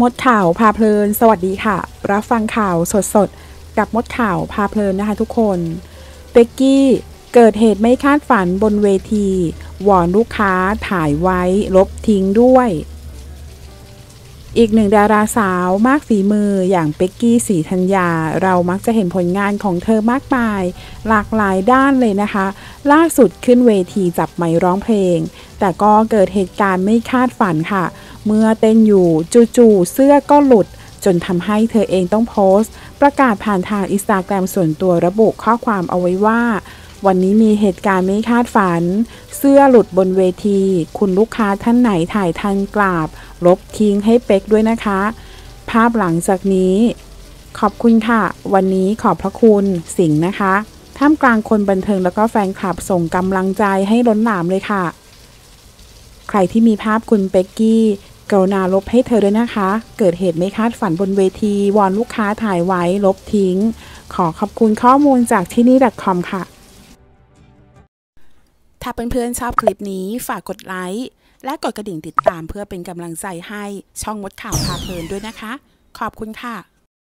มดข่าวพาเพลิน สวัสดีค่ะ รับฟังข่าวสดๆ กับมดข่าวพาเพลินนะคะทุกคนเบกกี้เกิดเหตุไม่คาดฝันบนเวที วอนลูกค้าถ่ายไว้ลบทิ้งด้วย อีกหนึ่งดาราสาวมากฝีมืออย่างเป็กกี้สีธัญญา เรามักจะเห็นผลงานของเธอมากมาย หลากหลายด้านเลยนะคะ ล่าสุดขึ้นเวทีจับไมค์ร้องเพลง แต่ก็เกิดเหตุการณ์ไม่คาดฝันค่ะ เมื่อเต้นอยู่จู่ๆเสื้อก็หลุด จนทำให้เธอเองต้องโพสต์ ประกาศผ่านทางอินสตาแกรมส่วนตัวระบุข้อความเอาไว้ว่า วันนี้มีเหตุการณ์ไม่คาดฝัน เสื้อหลุดบนเวที คุณลูกค้าท่านไหนถ่ายทันกราบ ลบทิ้งให้เป็กด้วยนะคะ ภาพหลังจากนี้ ขอบคุณค่ะ วันนี้ขอบพระคุณสิงห์นะคะท่ามกลางคนบันเทิงแล้วก็แฟนคลับส่งกำลังใจให้ล้นหลามเลยค่ะ ใครที่มีภาพคุณเป็กกี้ กรุณาลบให้เธอด้วยนะคะ เกิดเหตุไม่คาดฝันบนเวที วอนลูกค้าถ่ายไว้ลบทิ้ง ขอขอบคุณข้อมูลจากที่นี่ .com ค่ะ ถ้าเพื่อนๆชอบคลิปนี้ฝากกดไลค์ และกดกระดิ่งติดตามเพื่อเป็นกำลังใจให้ช่องมดข่าวพาเพลินด้วยนะคะ ขอบคุณค่ะ